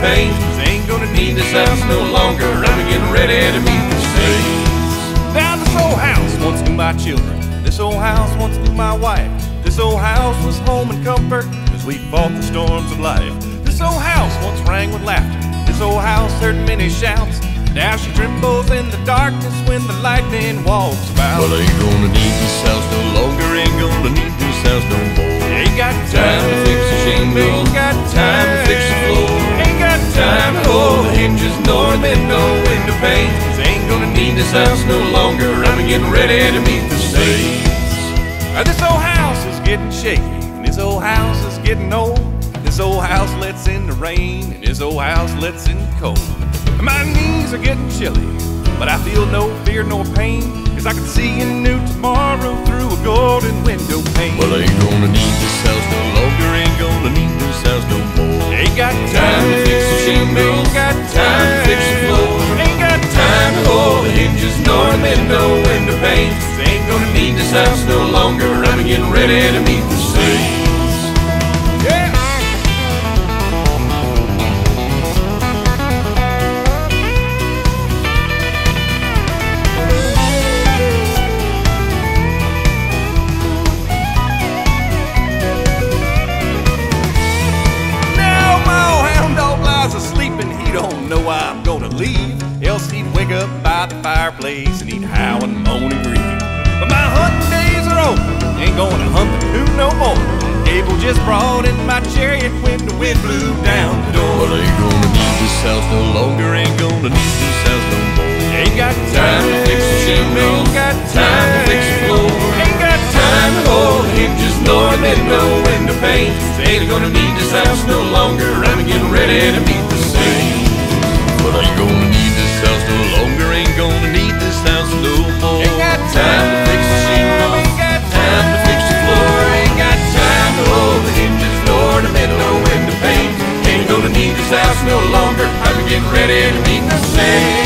paint. Ain't gonna need this house no longer. I'm getting ready to meet the saints. Now this old house once knew my children. This old house once knew my wife. This old house was home and comfort as we fought the storms of life. This old house once rang with laughter. This old house heard many shouts. Now she trembles in the darkness when the lightning walks about. Well, ain't gonna need this house no longer. The hinges, nor mend no window pane. Ain't gonna Need this house no longer. I'm getting ready to meet the saints. Uh, This old house is getting shaky, and this old house is getting old. This old house lets in the rain, and this old house lets in the cold. And my knees are getting chilly, but I feel no fear nor pain, cause I can see a new tomorrow through a golden window pane. Well, I ain't gonna need this house gonna Need this house no longer. I'm getting ready to meet the saints. Yeah. Now my hound dog lies asleep and he don't know I'm gonna leave. Else he'd wake up by the fireplace and he'd howl and moan and grieve. But my hunting days are over, ain't gonna hunt the coon no more. Abel just brought in my chariot when the wind blew down the door. Well, ain't gonna need this house no longer. Ain't gonna need this house no more. Ain't got Time to fix the shingles. Ain't got Time to fix the floor. Ain't got Time to hold hinges, nor mend no window pane. Ain't gonna need this house no longer. I'm getting ready to meet house no longer. I've been getting ready to meet the city.